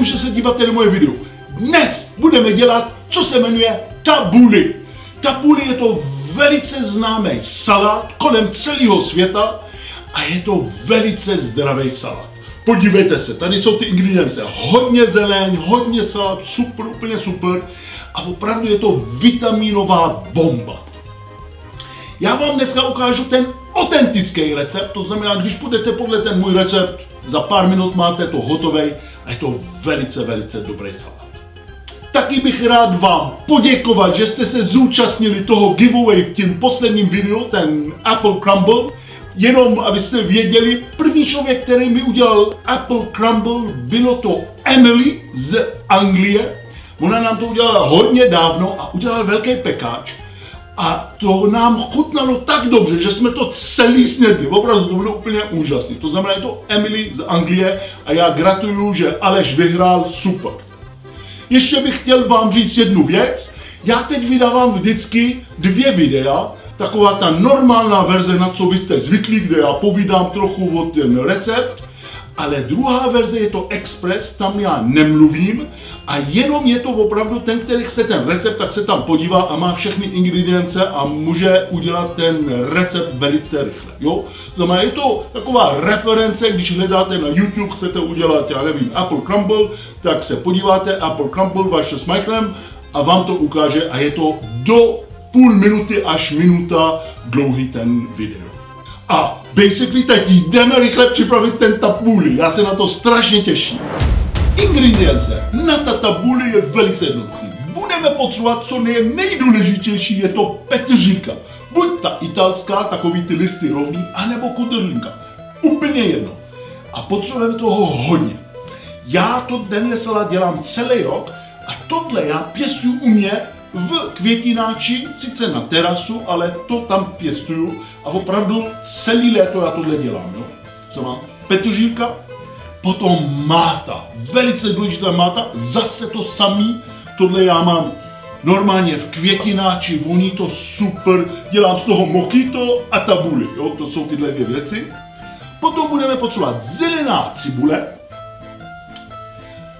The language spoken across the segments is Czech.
Děkuji, že se díváte na moje video. Dnes budeme dělat, co se jmenuje tabuli. Tabuli je to velice známý salát kolem celého světa a je to velice zdravý salát. Podívejte se, tady jsou ty ingredience. Hodně zeleň, hodně salát, super, úplně super. A opravdu je to vitaminová bomba. Já vám dneska ukážu ten autentický recept, to znamená, když půjdete podle ten můj recept, za pár minut máte to hotové je to velice, velice dobrý salát. Taky bych rád vám poděkovat, že jste se zúčastnili toho giveaway v tím posledním videu, ten Apple Crumble. Jenom abyste věděli, první člověk, který mi udělal Apple Crumble, bylo to Emily z Anglie. Ona nám to udělala hodně dávno a udělala velký pekáč. A to nám chutnalo tak dobře, že jsme to celý snědli. Opravdu to bylo úplně úžasné. To znamená, je to Emily z Anglie a já gratuluju, že Aleš vyhrál super. Ještě bych chtěl vám říct jednu věc. Já teď vydávám vždycky dvě videa, taková ta normálna verze, na co vy jste zvyklí, kde já povídám trochu o ten recept, ale druhá verze je to Express, tam já nemluvím a jenom je to opravdu ten, který chce ten recept, tak se tam podívá a má všechny ingredience a může udělat ten recept velice rychle. Jo? Znamená, je to taková reference, když hledáte na YouTube, chcete udělat, já nevím, Apple Crumble, tak se podíváte Apple Crumble vaše s Michaelem a vám to ukáže a je to do půl minuty až minuta dlouhý ten video. A basically teď jdeme rychle připravit ten tabuli. Já se na to strašně těším. Ingredience na ta tabuli je velice jednoduchý. Budeme potřebovat, co je nejdůležitější, je to petržílka. Buď ta italská, takový ty listy rovný, anebo kudrlinka. Úplně jedno. A potřebujeme toho hodně. Já to denně dělám celý rok a tohle já pěstuju u mě v květináči, sice na terasu, ale to tam pěstuju a opravdu celý léto já tohle dělám. Jo? Co mám? Petržílka, potom máta, velice důležitá máta, zase to samý, tohle já mám normálně v květináči, voní to super, dělám z toho mokito a tabuli, jo? to jsou tyhle dvě věci. Potom budeme potřebovat zelená cibule,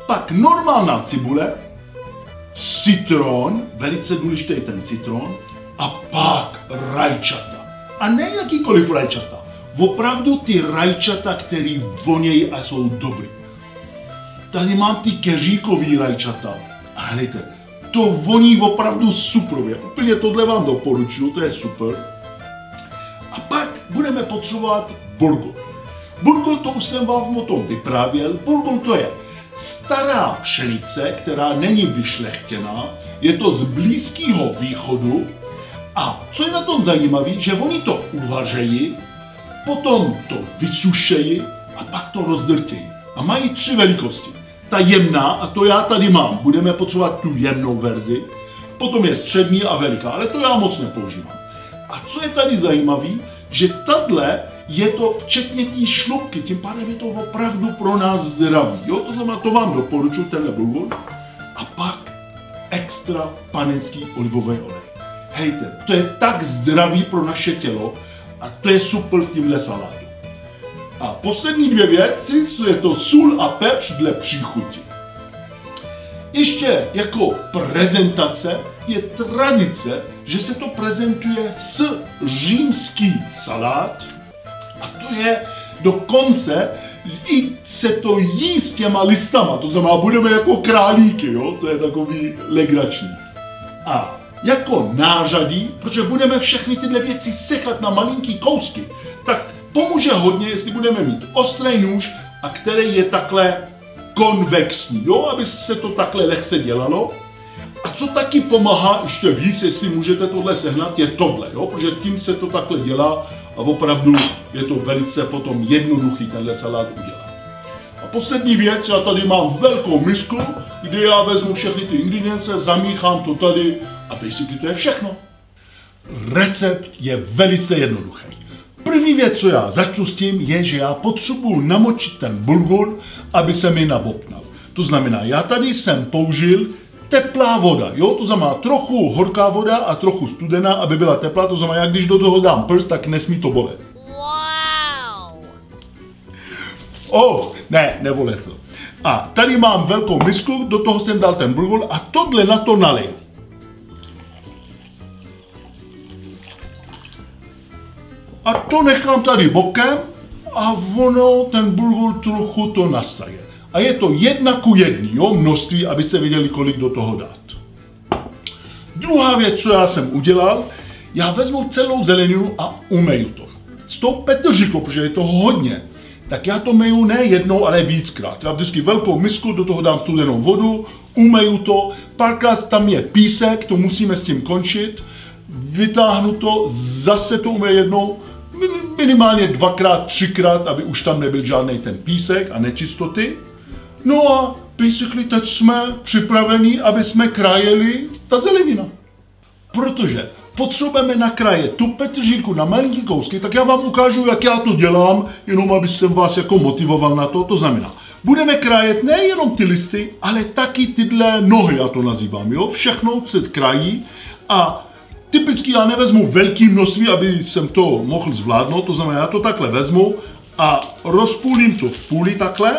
pak normálná cibule, citron, velice důležitý ten citron, a pak rajčata. A ne jakýkoliv rajčata. Opravdu ty rajčata, který vonějí a jsou dobrý. Tady mám ty keříkový rajčata. A hledajte, to voní opravdu suprově. Úplně tohle vám doporučuju, to je super. A pak budeme potřebovat burgol. Burgol, to už jsem vám o tom vyprávěl. Burgol to je stará pšenice, která není vyšlechtěná, je to z Blízkého východu a co je na tom zajímavé, že oni to uvařejí, potom to vysušejí a pak to rozdrtějí. A mají tři velikosti. Ta jemná, a to já tady mám, budeme potřebovat tu jemnou verzi, potom je střední a veliká, ale to já moc nepoužívám. A co je tady zajímavé, že tahle je to včetně té šlubky, tím pádem je to opravdu pro nás zdravý. Jo, to znamená, to vám doporučuji, tenhle bulgur. A pak extra panenský olivový olej. Hejte, to je tak zdravý pro naše tělo a to je super v tímhle salátu. A poslední dvě věci, je to sůl a pepř dle příchuti. Ještě jako prezentace je tradice, že se to prezentuje s římský salát, a to je dokonce, i se to jí s těma listama, to znamená, budeme jako králíky, jo? to je takový legrační. A jako nářadí, protože budeme všechny tyhle věci sekat na malinký kousky, tak pomůže hodně, jestli budeme mít ostrý nůž, a který je takhle konvexní, jo, aby se to takhle lehce dělalo. A co taky pomáhá ještě víc, jestli můžete tohle sehnat, je tohle, jo, protože tím se to takhle dělá a opravdu je to velice potom jednoduchý tenhle salát udělat. A poslední věc, já tady mám velkou misku, kde já vezmu všechny ty ingredience, zamíchám to tady a basically to je všechno. Recept je velice jednoduchý. První věc, co já začnu s tím, je, že já potřebuji namočit ten bulgur, aby se mi nabopnal. To znamená, já tady jsem použil teplá voda, jo, to znamená trochu horká voda a trochu studená, aby byla teplá, to znamená, když do toho dám prst, tak nesmí to bolet. Wow! Oh, ne, nebole to. A tady mám velkou misku, do toho jsem dal ten burgul a tohle na to naliju. A to nechám tady bokem a ono, ten burgul trochu to nasaje. A je to jedna ku jedný, jo, množství, abyste věděli, kolik do toho dát. Druhá věc, co já jsem udělal, já vezmu celou zeleninu a umeju to. S tou petržíkou, protože je to hodně, tak já to meju ne jednou, ale víckrát. Já vždycky velkou misku, do toho dám studenou vodu, umeju to, párkrát tam je písek, to musíme s tím končit, vytáhnu to, zase to umeju jednou, minimálně dvakrát, třikrát, aby už tam nebyl žádný ten písek a nečistoty. No a basically teď jsme připraveni, aby jsme krájeli ta zelenina. Protože potřebujeme nakrájet tu petržíku na malinký kousky, tak já vám ukážu, jak já to dělám, jenom abyste vás jako motivoval na to. To znamená, budeme krájet nejenom ty listy, ale taky tyhle nohy, já to nazývám, jo? Všechno se krají a typicky já nevezmu velký množství, aby jsem to mohl zvládnout, to znamená, já to takhle vezmu a rozpůlím to v půli takhle,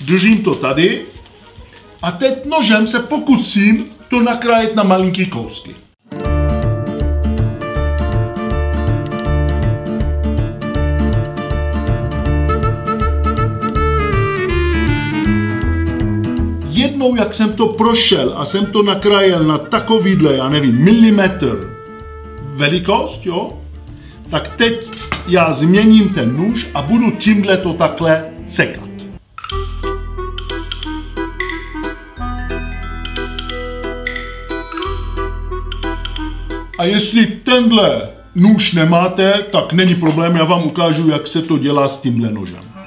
držím to tady a teď nožem se pokusím to nakrájet na malinký kousky. jednou, jak jsem to prošel a jsem to nakrájel na takovýhle, já nevím, milimetr velikost, jo, tak teď já změním ten nůž a budu tímhle to takhle sekat. A jestli tenhle nůž nemáte, tak není problém, já vám ukážu, jak se to dělá s tímhle nožem.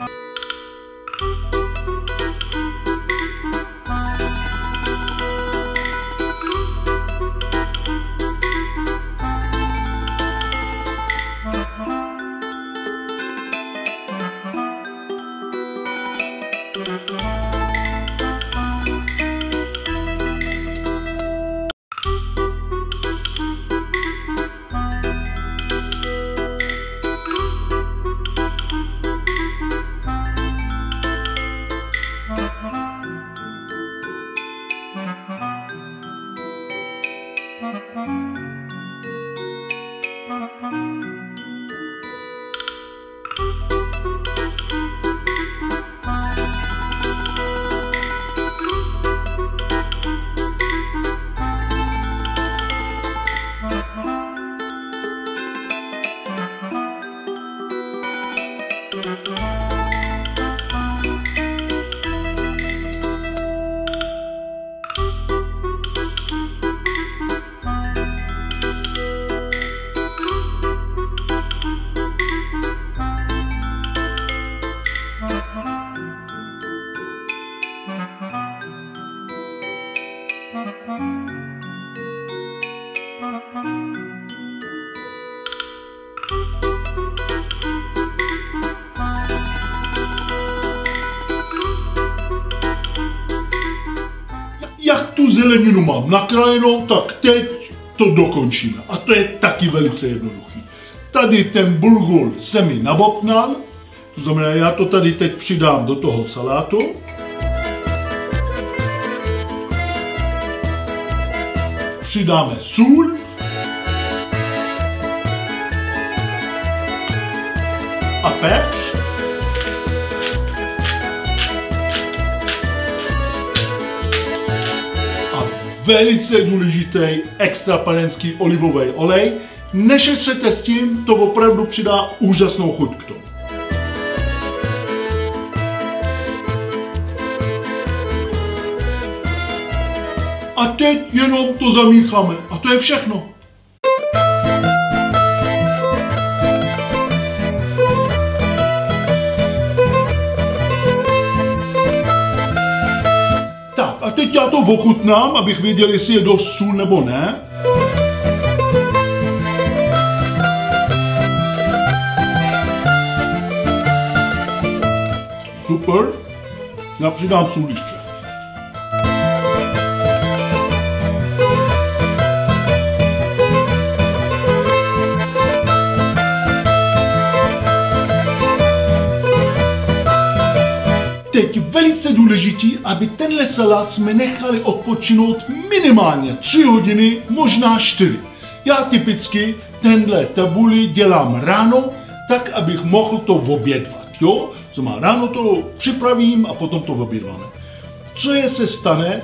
Zeleninu mám nakrájenou, tak teď to dokončíme. A to je taky velice jednoduchý. Tady ten burgul se mi nabopnal, to znamená, já to tady teď přidám do toho salátu. Přidáme sůl. A pepř. Velice důležitý extra panenský olivový olej. Nešetřete s tím, to opravdu přidá úžasnou chuť k tomu. A teď jenom to zamícháme. A to je všechno. Teď já to ochutnám, abych věděl, jestli je dost sůl nebo ne. Super. Já přidám sůl ještě. Teď velice důležitý, aby tenhle salát jsme nechali odpočinout minimálně 3 hodiny, možná 4. Já typicky tenhle tabuli dělám ráno, tak abych mohl to obědvat. Jo? Znamená, ráno to připravím a potom to obědváme. Co je se stane,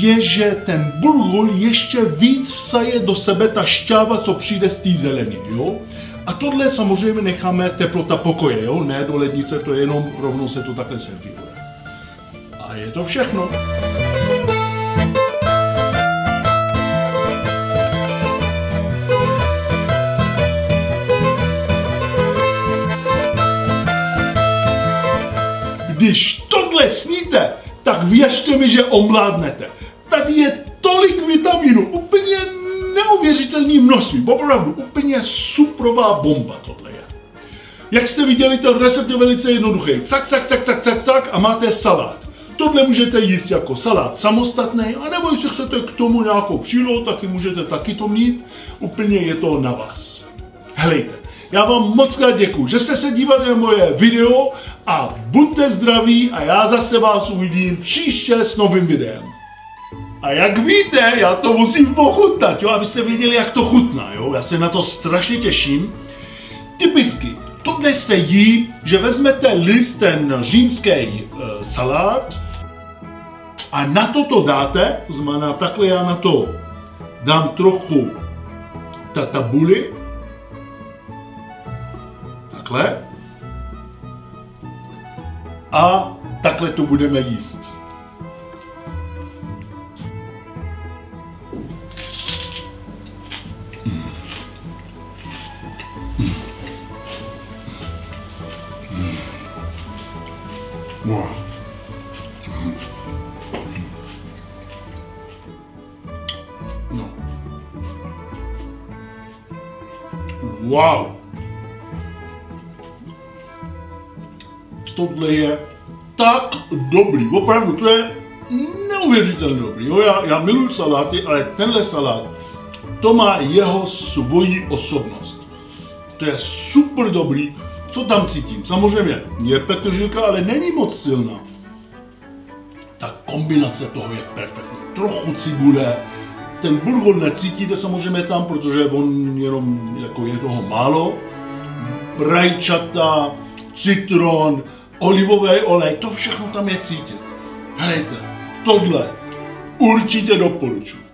je, že ten burgul ještě víc vsaje do sebe ta šťáva, co přijde z té zeleniny, jo? A tohle samozřejmě necháme teplota pokoje, jo? Ne do lednice, to je jenom rovnou se to takhle servíruje. A je to všechno. Když tohle sníte, tak věřte mi, že omládnete. Tady je tolik vitamínů, úplně neuvěřitelné množství, opravdu úplně suprová bomba tohle je. Jak jste viděli, ten recept je velice jednoduchý. Cak, cak, cak, cak, cak, cak a máte salát. Tohle můžete jíst jako salát samostatný, anebo jestli chcete k tomu nějakou přílohu, taky můžete taky to mít. Úplně je to na vás. Helejte, já vám moc krát děkuji, že jste se dívali na moje video a buďte zdraví a já zase vás uvidím příště s novým videem. A jak víte, já to musím pochutnat, jo, abyste věděli, jak to chutná, jo. Já se na to strašně těším. Typicky, tohle se jí, že vezmete list, ten římský uh, salát a na to to dáte, to znamená takhle já na to dám trochu ta tabuli, takhle, a takhle to budeme jíst. Wow. No. Wow. Tohle je tak dobrý, opravdu, to je neuvěřitelně dobrý. Jo, já, já miluji saláty, ale tenhle salát, to má jeho svoji osobnost. To je super dobrý, co tam cítím? Samozřejmě je petržilka, ale není moc silná. Ta kombinace toho je perfektní. Trochu cibule, ten burgol necítíte samozřejmě tam, protože on jenom jako je toho málo. Rajčata, citron, olivový olej, to všechno tam je cítit. Helejte, tohle určitě doporučuji.